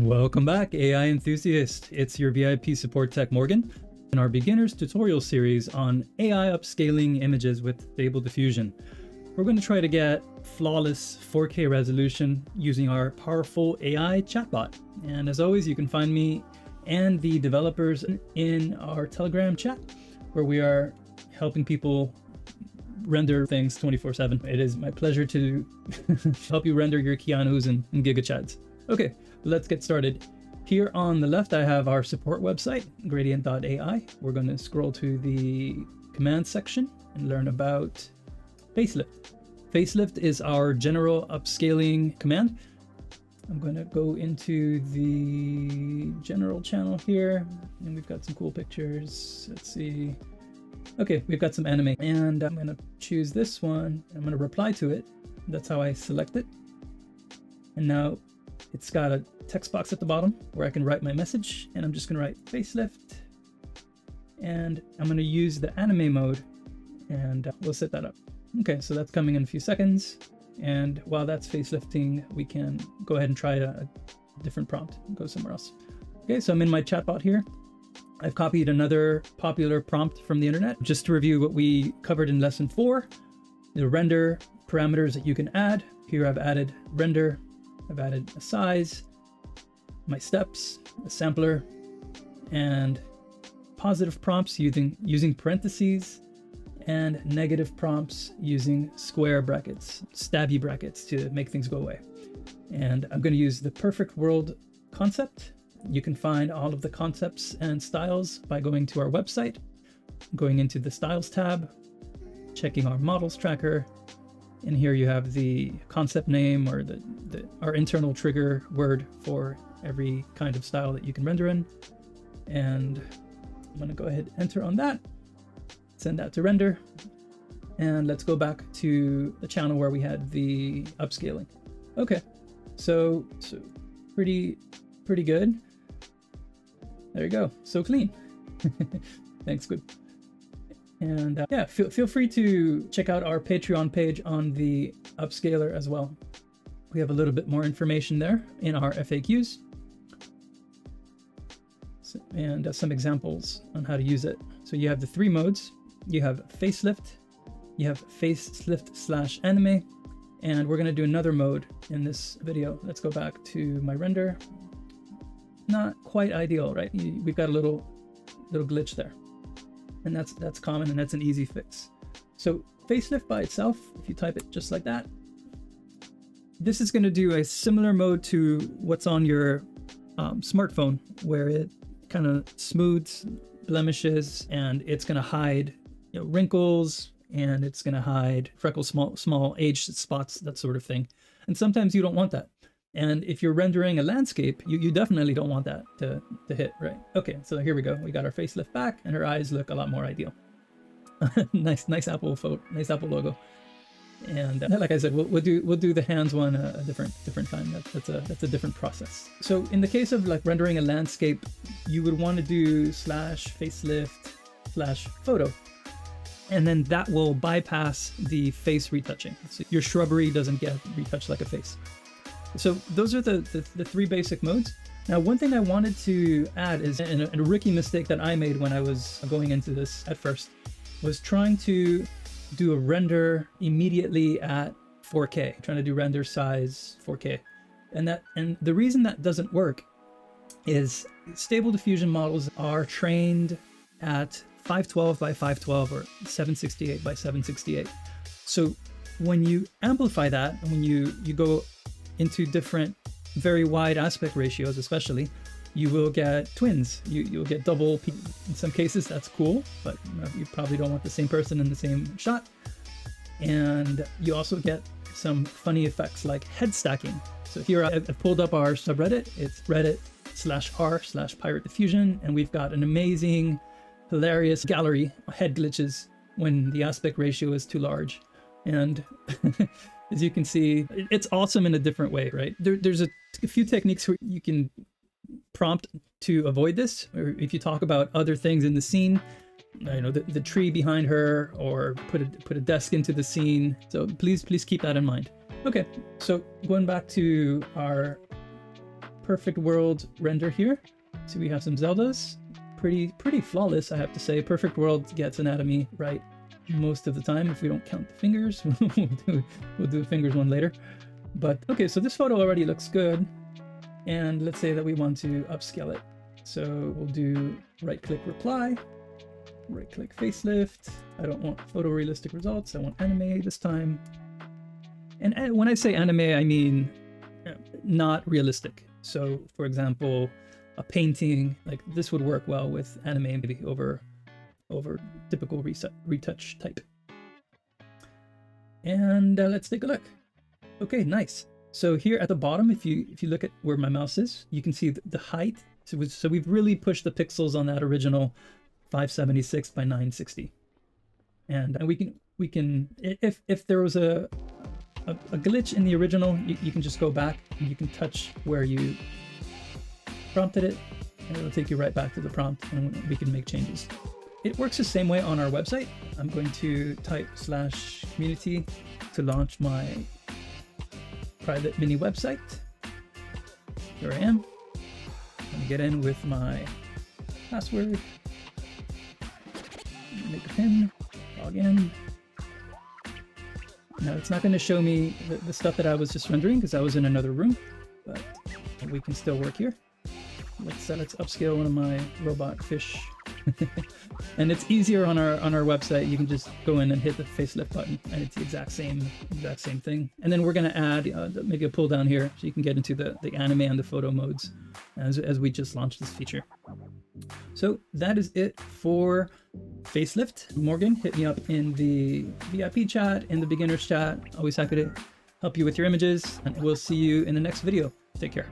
Welcome back, AI enthusiast. It's your VIP support tech Morgan in our beginners tutorial series on AI upscaling images with Stable Diffusion. We're going to try to get flawless 4K resolution using our powerful AI chatbot. And as always, you can find me and the developers in our Telegram chat where we are helping people render things 24 7. It is my pleasure to help you render your Keanu's and, GigaChads. Okay, let's get started. Here on the left, I have our support website, graydient.ai. We're going to scroll to the command section and learn about facelift. Facelift is our general upscaling command. I'm going to go into the general channel here, and we've got some cool pictures. Let's see. Okay, we've got some anime, and I'm going to choose this one. I'm going to reply to it. That's how I select it. And now it's got a text box at the bottom where I can write my message, and I'm just going to write facelift. And I'm going to use the anime mode, and uh, we'll set that up. Okay, so that's coming in a few seconds. And while that's facelifting, we can go ahead and try a, different prompt go somewhere else. Okay, so I'm in my chatbot here. I've copied another popular prompt from the internet just to review what we covered in lesson four, the render parameters that you can add. Here I've added render, I've added a size, my steps, a sampler, and positive prompts using, using parentheses and negative prompts using square brackets, stabby brackets to make things go away. And I'm going to use the perfect world concept. You can find all of the concepts and styles by going to our website, going into the styles tab, checking our models tracker, and here you have the concept name or the, the our internal trigger word for every kind of style that you can render in. And I'm going to go ahead enter on that send that to render. And let's go back to the channel where we had the upscaling. Okay, so, so pretty, pretty good. There you go, so clean. Thanks, good. And uh, yeah, feel, feel free to check out our Patreon page on the upscaler as well. We have a little bit more information there in our FAQs and uh, some examples on how to use it. So you have the three modes you have facelift, you have facelift slash anime, and we're gonna do another mode in this video. Let's go back to my render. Not quite ideal, right? We've got a little, little glitch there. And that's, that's common and that's an easy fix. So facelift by itself, if you type it just like that, this is gonna do a similar mode to what's on your um, smartphone where it kind of smooths blemishes and it's going to hide you know, wrinkles and it's going to hide freckles, small, small age spots, that sort of thing. And sometimes you don't want that. And if you're rendering a landscape, you, you definitely don't want that to, to hit, right? Okay, so here we go. We got our facelift back and her eyes look a lot more ideal. nice, nice Apple photo, nice Apple logo. And uh, like I said, we'll, we'll do we'll do the hands one a, a different different time. That, that's a that's a different process. So in the case of like rendering a landscape, you would want to do slash facelift slash photo and then that will bypass the face retouching. So your shrubbery doesn't get retouched like a face. So those are the, the, the three basic modes. Now, one thing I wanted to add is, and a, and a rookie mistake that I made when I was going into this at first, was trying to do a render immediately at 4K, trying to do render size 4K. And that and the reason that doesn't work is stable diffusion models are trained at 512 by 512 or 768 by 768. So when you amplify that, and when you, you go into different very wide aspect ratios, especially, you will get twins. You, you'll get double. In some cases, that's cool, but you probably don't want the same person in the same shot. And you also get some funny effects like head stacking. So here I've pulled up our subreddit. It's reddit slash r slash pirate diffusion, and we've got an amazing hilarious gallery head glitches when the aspect ratio is too large. And as you can see, it's awesome in a different way, right? There, there's a, a few techniques where you can prompt to avoid this, or if you talk about other things in the scene, you know, the, the tree behind her, or put a, put a desk into the scene. So please, please keep that in mind. Okay, so going back to our perfect world render here. So we have some Zeldas, pretty pretty flawless, I have to say. Perfect world gets anatomy right most of the time if we don't count the fingers. we'll do we'll do the fingers one later. But okay, so this photo already looks good. And let's say that we want to upscale it. So we'll do right click reply, right click facelift. I don't want photorealistic results. I want anime this time. And when I say anime, I mean uh, not realistic. So for example, a painting like this would work well with anime maybe over over typical reset retouch type. And uh, let's take a look. Okay, nice. So here at the bottom, if you if you look at where my mouse is, you can see the, height. So, so we've really pushed the pixels on that original 576 by 960. And we can we can if if there was a a, a glitch in the original, you, you, can just go back and you can touch where you prompted it, and it'll take you right back to the prompt, and we can make changes. It works the same way on our website. I'm going to type slash community to launch my private mini website. Here I am. I'm gonna get in with my password. Make a pin, log in. Now it's not going to show me the, the, stuff that I was just rendering because I was in another room, but we can still work here. Let's uh, let's upscale one of my robot fish and it's easier on our on our website. You can just go in and hit the facelift button, and it's the exact same exact same thing. And then we're going to add uh, maybe a pull down here, so you can get into the the anime and the photo modes as as we just launched this feature. So that is it for facelift. Morgan, hit me up in the VIP chat, in the beginners chat. Always happy to help you with your images, and we'll see you in the next video. Take care.